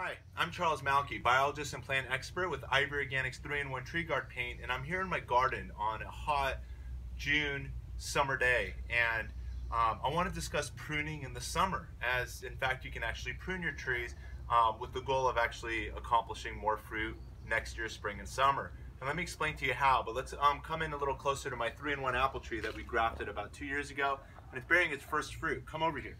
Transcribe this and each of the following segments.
Hi, I'm Charles Malki, biologist and plant expert with IV Organics 3-in-1 Tree Guard Paint, and I'm here in my garden on a hot June summer day, and um, I want to discuss pruning in the summer, as in fact you can actually prune your trees um, with the goal of actually accomplishing more fruit next year, spring and summer. And let me explain to you how, but let's um, come in a little closer to my 3-in-1 apple tree that we grafted about two years ago, and it's bearing its first fruit. Come over here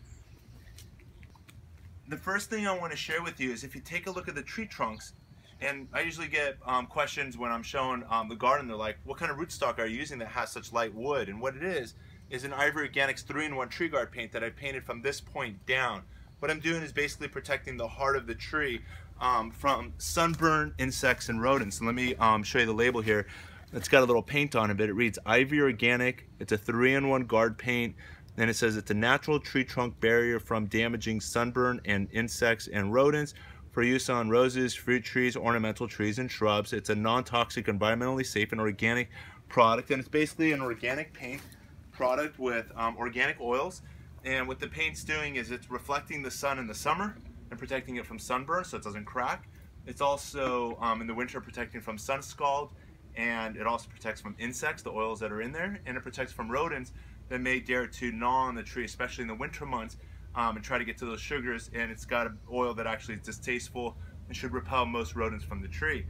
the first thing I want to share with you is if you take a look at the tree trunks, and I usually get um, questions when I'm showing um, the garden, they're like, what kind of rootstock are you using that has such light wood? And what it is, is an IV Organics 3-in-1 tree guard paint that I painted from this point down. What I'm doing is basically protecting the heart of the tree um, from sunburn, insects, and rodents. And let me um, show you the label here. It's got a little paint on it, but it reads IV Organic. It's a 3-in-1 guard paint. Then it says it's a natural tree trunk barrier from damaging sunburn and insects and rodents for use on roses, fruit trees, ornamental trees, and shrubs. It's a non-toxic, environmentally safe, and organic product. And it's basically an organic paint product with um, organic oils. And what the paint's doing is it's reflecting the sun in the summer and protecting it from sunburn so it doesn't crack. It's also um, in the winter protecting from sun scald and it also protects from insects, the oils that are in there, and it protects from rodents that may dare to gnaw on the tree, especially in the winter months, um, and try to get to those sugars. And it's got an oil that actually is distasteful and should repel most rodents from the tree.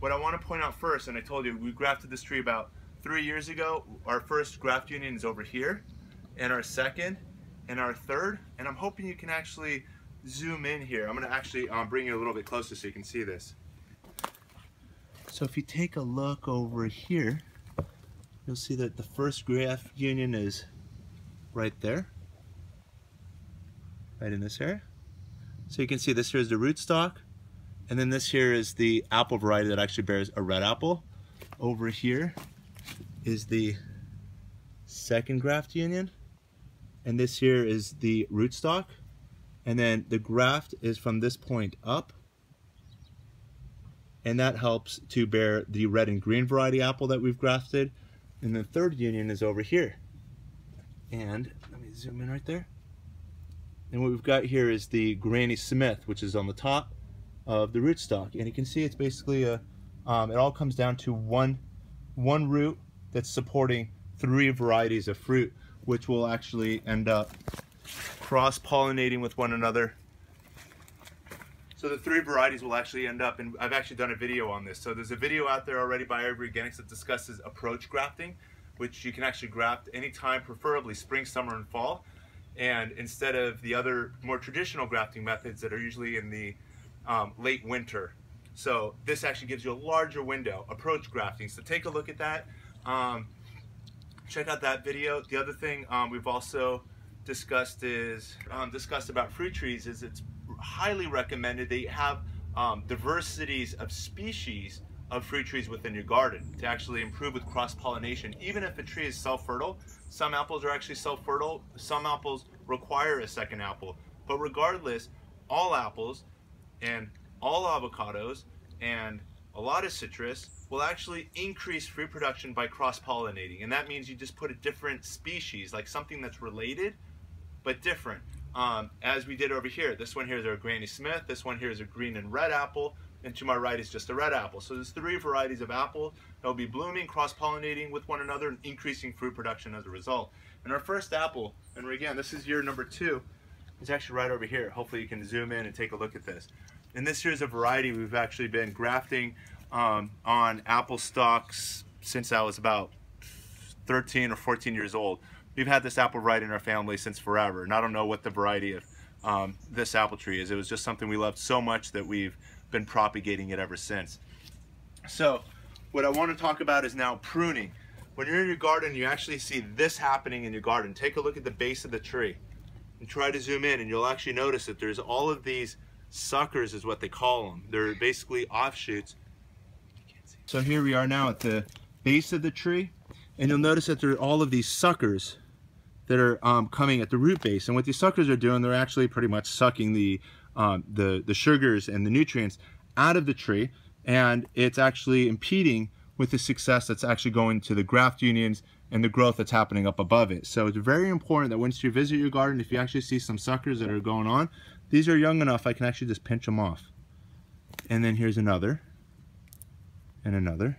What I want to point out first, and I told you, we grafted this tree about three years ago. Our first graft union is over here, and our second, and our third. And I'm hoping you can actually zoom in here. I'm going to actually um, bring you a little bit closer so you can see this. So if you take a look over here, you'll see that the first graft union is right there, right in this area. So you can see this here is the rootstock, and then this here is the apple variety that actually bears a red apple. Over here is the second graft union, and this here is the rootstock, and then the graft is from this point up, and that helps to bear the red and green variety apple that we've grafted, and the third union is over here. And let me zoom in right there. And what we've got here is the Granny Smith, which is on the top of the rootstock. And you can see it's basically a, um, it all comes down to one, one root that's supporting three varieties of fruit, which will actually end up cross-pollinating with one another so the three varieties will actually end up, and I've actually done a video on this. So there's a video out there already by Organics that discusses approach grafting, which you can actually graft anytime, preferably spring, summer, and fall. And instead of the other more traditional grafting methods that are usually in the um, late winter. So this actually gives you a larger window, approach grafting. So take a look at that. Um, check out that video. The other thing um, we've also discussed is um, discussed about fruit trees is it's highly recommended that you have um, diversities of species of fruit trees within your garden to actually improve with cross-pollination. Even if a tree is self-fertile, some apples are actually self-fertile, some apples require a second apple. But regardless, all apples and all avocados and a lot of citrus will actually increase fruit production by cross-pollinating. And that means you just put a different species, like something that's related, but different um, as we did over here. This one here is our Granny Smith, this one here is a green and red apple, and to my right is just a red apple. So there's three varieties of apple that will be blooming, cross-pollinating with one another, and increasing fruit production as a result. And our first apple, and again, this is year number two, is actually right over here. Hopefully you can zoom in and take a look at this. And this here is a variety we've actually been grafting um, on apple stalks since I was about 13 or 14 years old we've had this apple variety in our family since forever. And I don't know what the variety of um, this apple tree is. It was just something we loved so much that we've been propagating it ever since. So what I want to talk about is now pruning. When you're in your garden, you actually see this happening in your garden. Take a look at the base of the tree and try to zoom in and you'll actually notice that there's all of these suckers is what they call them. They're basically offshoots. So here we are now at the base of the tree and you'll notice that there are all of these suckers that are um, coming at the root base. And what these suckers are doing, they're actually pretty much sucking the, um, the, the sugars and the nutrients out of the tree. And it's actually impeding with the success that's actually going to the graft unions and the growth that's happening up above it. So it's very important that once you visit your garden, if you actually see some suckers that are going on, these are young enough, I can actually just pinch them off. And then here's another. And another.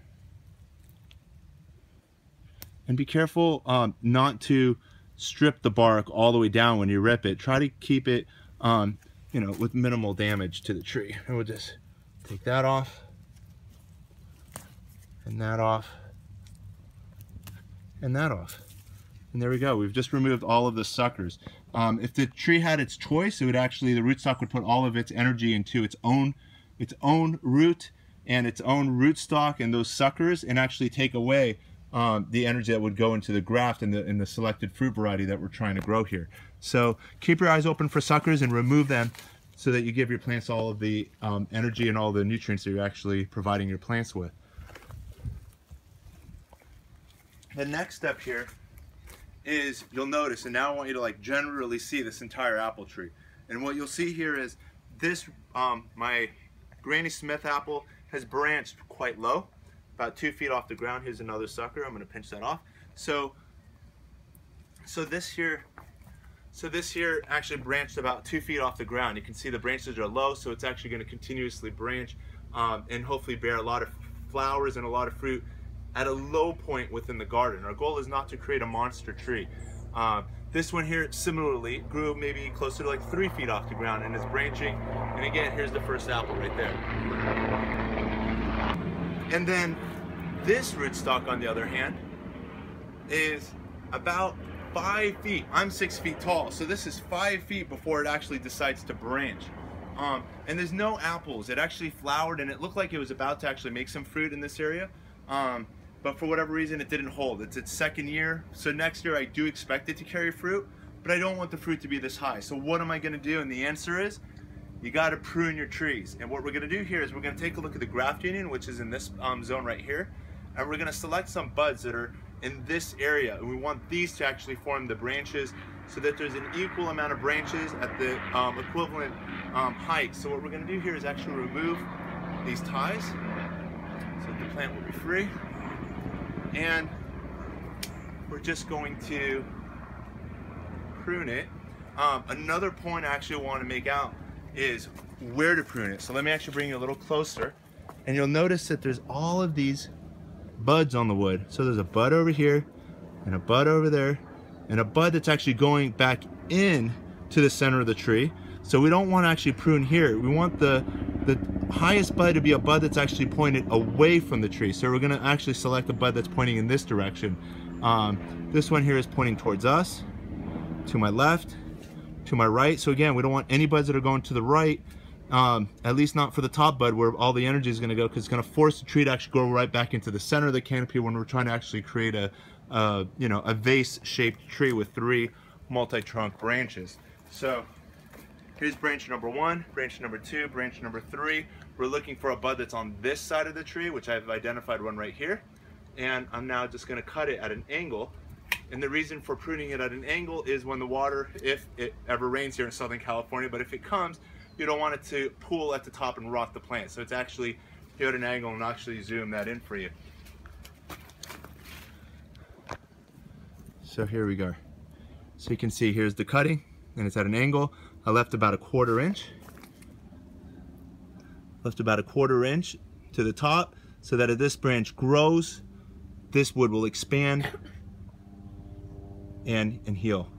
And be careful um, not to strip the bark all the way down when you rip it. Try to keep it, um, you know, with minimal damage to the tree. And we'll just take that off. And that off. And that off. And there we go. We've just removed all of the suckers. Um, if the tree had its choice, it would actually, the rootstock would put all of its energy into its own, its own root and its own rootstock and those suckers and actually take away um, the energy that would go into the graft and the, in the selected fruit variety that we're trying to grow here. So keep your eyes open for suckers and remove them so that you give your plants all of the um, energy and all the nutrients that you're actually providing your plants with. The next step here is you'll notice, and now I want you to like generally see this entire apple tree. And what you'll see here is this, um, my Granny Smith apple has branched quite low, about two feet off the ground. Here's another sucker. I'm going to pinch that off. So, so this here, so this here actually branched about two feet off the ground. You can see the branches are low, so it's actually going to continuously branch um, and hopefully bear a lot of flowers and a lot of fruit at a low point within the garden. Our goal is not to create a monster tree. Uh, this one here similarly grew maybe closer to like three feet off the ground and is branching. And again, here's the first apple right there. And then this rootstock on the other hand is about five feet. I'm six feet tall, so this is five feet before it actually decides to branch. Um, and there's no apples. It actually flowered and it looked like it was about to actually make some fruit in this area. Um, but for whatever reason it didn't hold. It's its second year, so next year I do expect it to carry fruit, but I don't want the fruit to be this high. So what am I gonna do? And the answer is, you gotta prune your trees. And what we're gonna do here is we're gonna take a look at the graft union, which is in this um, zone right here, and we're gonna select some buds that are in this area. And we want these to actually form the branches so that there's an equal amount of branches at the um, equivalent um, height. So what we're gonna do here is actually remove these ties so the plant will be free and we're just going to prune it. Um, another point I actually want to make out is where to prune it. So let me actually bring you a little closer and you'll notice that there's all of these buds on the wood. So there's a bud over here and a bud over there and a bud that's actually going back in to the center of the tree. So we don't want to actually prune here. We want the, the highest bud to be a bud that's actually pointed away from the tree. So we're going to actually select a bud that's pointing in this direction. Um, this one here is pointing towards us, to my left, to my right. So again, we don't want any buds that are going to the right, um, at least not for the top bud where all the energy is going to go because it's going to force the tree to actually grow right back into the center of the canopy when we're trying to actually create a, a you know, a vase shaped tree with three multi-trunk branches. So Here's branch number one, branch number two, branch number three. We're looking for a bud that's on this side of the tree, which I've identified one right here. And I'm now just gonna cut it at an angle. And the reason for pruning it at an angle is when the water, if it ever rains here in Southern California, but if it comes, you don't want it to pool at the top and rot the plant. So it's actually here at an angle and actually zoom that in for you. So here we go. So you can see here's the cutting and it's at an angle. I left about a quarter inch. Left about a quarter inch to the top so that if this branch grows, this wood will expand and, and heal.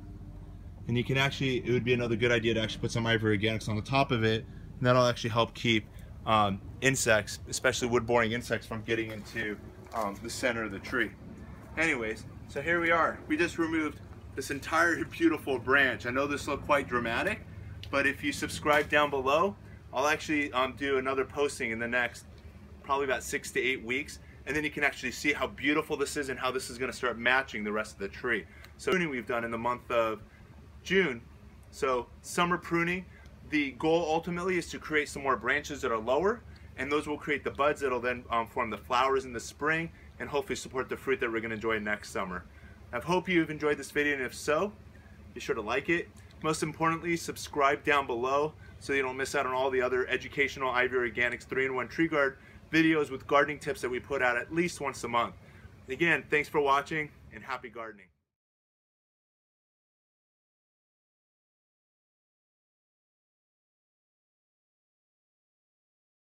And you can actually, it would be another good idea to actually put some IV Organics on the top of it, and that'll actually help keep um, insects, especially wood-boring insects, from getting into um, the center of the tree. Anyways, so here we are. We just removed this entire beautiful branch. I know this looked quite dramatic, but if you subscribe down below, I'll actually um, do another posting in the next probably about six to eight weeks and then you can actually see how beautiful this is and how this is going to start matching the rest of the tree. So we've done in the month of June. So summer pruning, the goal ultimately is to create some more branches that are lower and those will create the buds that'll then um, form the flowers in the spring and hopefully support the fruit that we're going to enjoy next summer. I hope you've enjoyed this video and if so, be sure to like it. Most importantly, subscribe down below so you don't miss out on all the other educational IV Organics 3-in-1 Tree Guard videos with gardening tips that we put out at least once a month. Again, thanks for watching and happy gardening.